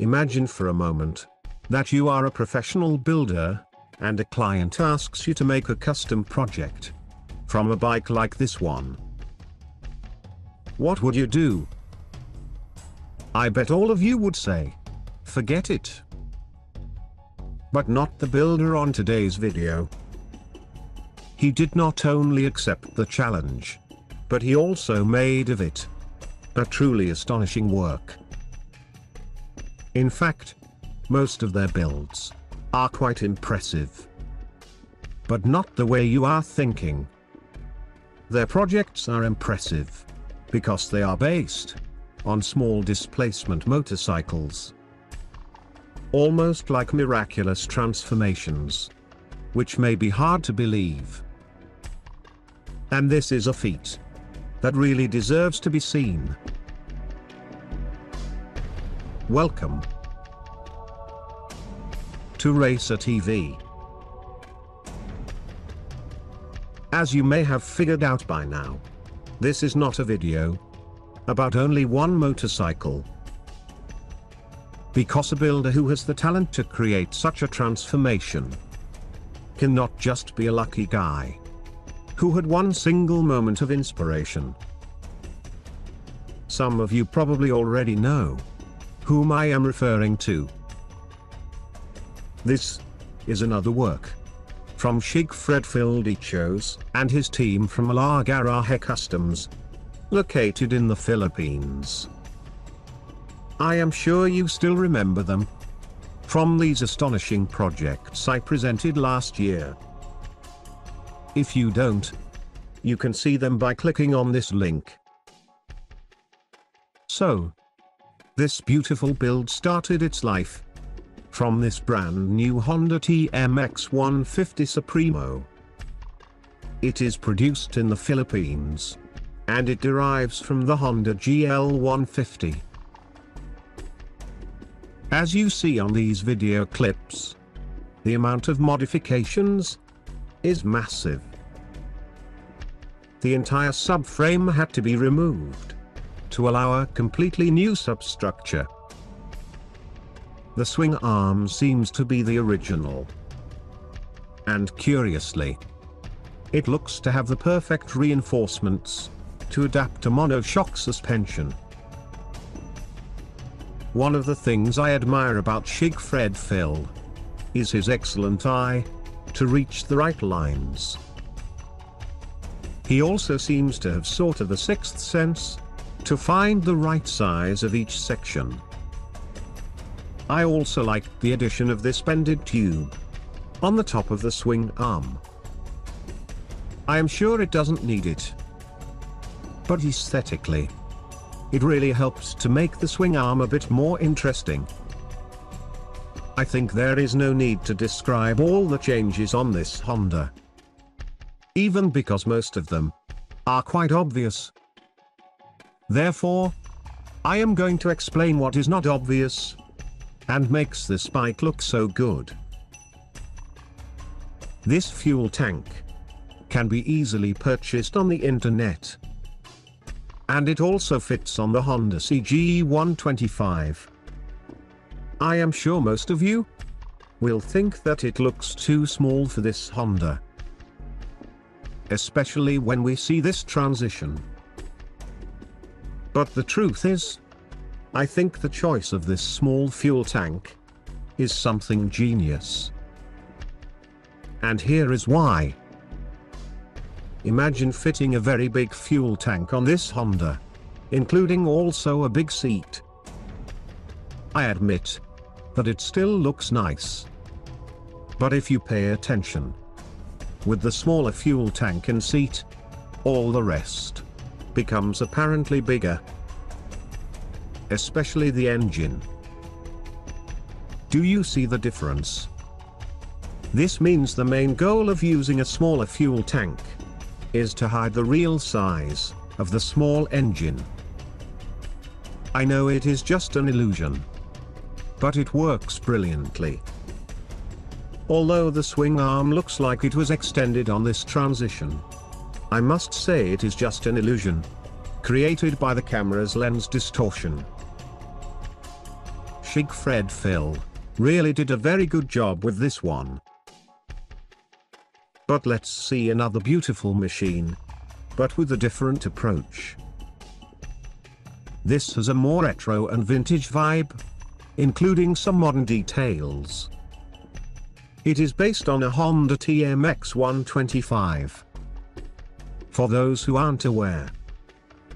Imagine for a moment that you are a professional builder, and a client asks you to make a custom project from a bike like this one. What would you do? I bet all of you would say, forget it. But not the builder on today's video. He did not only accept the challenge, but he also made of it a truly astonishing work. In fact, most of their builds are quite impressive. But not the way you are thinking. Their projects are impressive because they are based on small displacement motorcycles. Almost like miraculous transformations. Which may be hard to believe. And this is a feat that really deserves to be seen. Welcome to Racer TV. As you may have figured out by now, this is not a video about only one motorcycle. Because a builder who has the talent to create such a transformation cannot just be a lucky guy who had one single moment of inspiration. Some of you probably already know whom I am referring to. This is another work from Shiegfred Phyle Dichos and his team from La Garahe Customs, located in the Philippines. I am sure you still remember them from these astonishing projects I presented last year. If you don't, you can see them by clicking on this link. So, this beautiful build started its life from this brand new Honda TMX 150 Supremo. It is produced in the Philippines. And it derives from the Honda GL 150. As you see on these video clips, the amount of modifications is massive. The entire subframe had to be removed to allow a completely new substructure. The swing arm seems to be the original. And curiously, it looks to have the perfect reinforcements to adapt to monoshock suspension. One of the things I admire about Shiegfred Phyle is his excellent eye to reach the right lines. He also seems to have sort of a sixth sense to find the right size of each section. I also liked the addition of this bended tube on the top of the swing arm. I am sure it doesn't need it. But aesthetically, it really helps to make the swing arm a bit more interesting. I think there is no need to describe all the changes on this Honda. Even because most of them are quite obvious. Therefore, I am going to explain what is not obvious and makes this bike look so good. This fuel tank can be easily purchased on the internet. And it also fits on the Honda CG 125. I am sure most of you will think that it looks too small for this Honda. Especially when we see this transition. But the truth is, I think the choice of this small fuel tank is something genius. And here is why. Imagine fitting a very big fuel tank on this Honda, including also a big seat. I admit that it still looks nice. But if you pay attention, with the smaller fuel tank and seat, all the rest becomes apparently bigger especially the engine. Do you see the difference? This means the main goal of using a smaller fuel tank is to hide the real size of the small engine. I know it is just an illusion. But it works brilliantly. Although the swing arm looks like it was extended on this transition. I must say it is just an illusion. Created by the camera's lens distortion. Shiegfred Phyle really did a very good job with this one. But let's see another beautiful machine. But with a different approach. This has a more retro and vintage vibe, including some modern details. It is based on a Honda TMX 125. For those who aren't aware,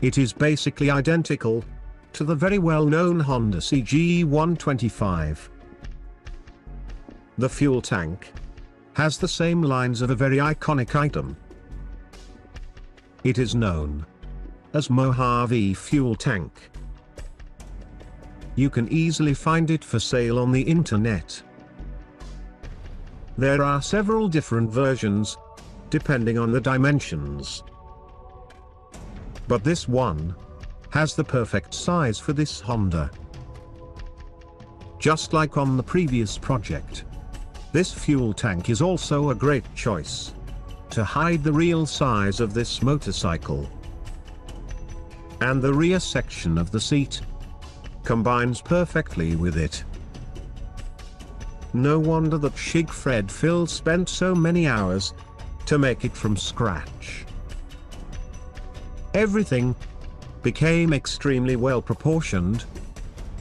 it is basically identical to the very well-known Honda CG 125. The fuel tank has the same lines of a very iconic item. It is known as Mojave fuel tank. You can easily find it for sale on the internet. There are several different versions, depending on the dimensions. But this one has the perfect size for this Honda. Just like on the previous project. This fuel tank is also a great choice. To hide the real size of this motorcycle. And the rear section of the seat combines perfectly with it. No wonder that Shiegfred Phyle spent so many hours to make it from scratch. Everything became extremely well proportioned,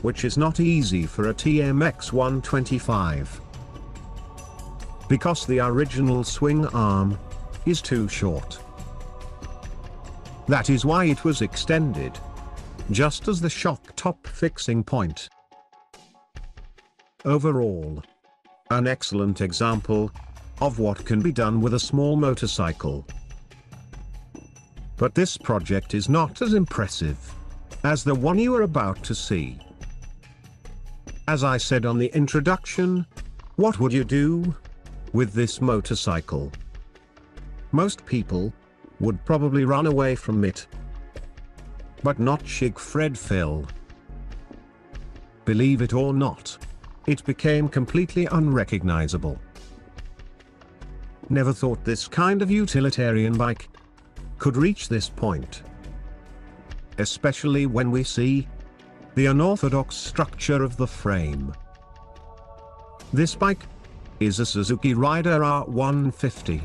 which is not easy for a TMX 125 because the original swing arm is too short. That is why it was extended, just as the shock top fixing point. Overall, an excellent example of what can be done with a small motorcycle. But this project is not as impressive as the one you are about to see. As I said on the introduction, what would you do with this motorcycle. Most people would probably run away from it. But not Shiegfred Phyle. Believe it or not, it became completely unrecognizable. Never thought this kind of utilitarian bike could reach this point. Especially when we see the unorthodox structure of the frame. This bike is a Suzuki Raider R150.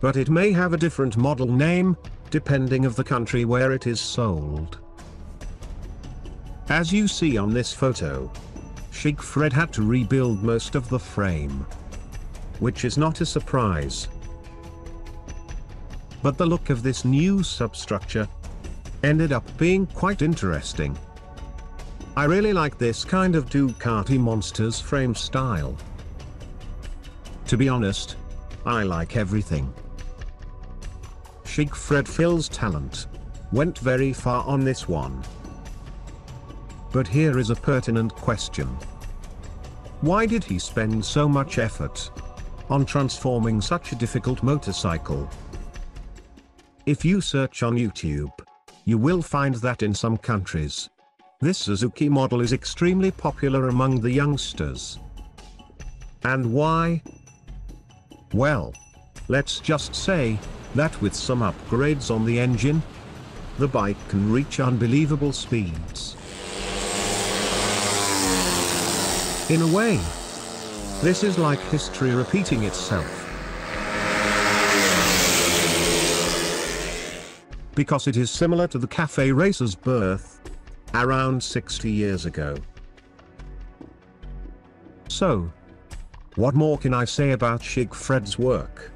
But it may have a different model name, depending of the country where it is sold. As you see on this photo, Shiegfred had to rebuild most of the frame. Which is not a surprise. But the look of this new substructure ended up being quite interesting. I really like this kind of Ducati Monsters frame style. To be honest, I like everything. Shiegfred Phyle's talent went very far on this one. But here is a pertinent question. Why did he spend so much effort on transforming such a difficult motorcycle? If you search on YouTube, you will find that in some countries, this Suzuki model is extremely popular among the youngsters. And why? Well, let's just say, that with some upgrades on the engine, the bike can reach unbelievable speeds. In a way, this is like history repeating itself. Because it is similar to the Cafe Racer's birth, around 60 years ago. So, what more can I say about Shiegfred's work?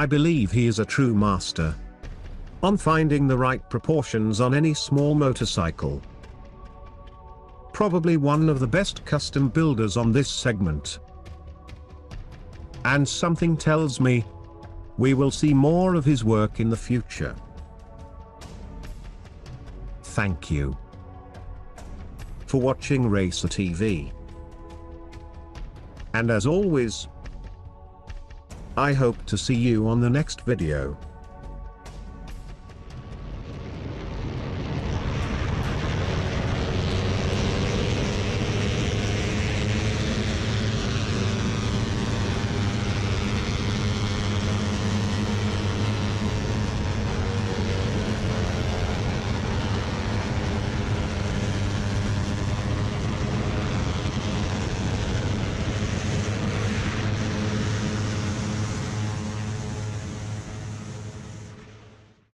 I believe he is a true master. On finding the right proportions on any small motorcycle. Probably one of the best custom builders on this segment. And something tells me, we will see more of his work in the future. Thank you for watching Racer TV. And as always, I hope to see you on the next video.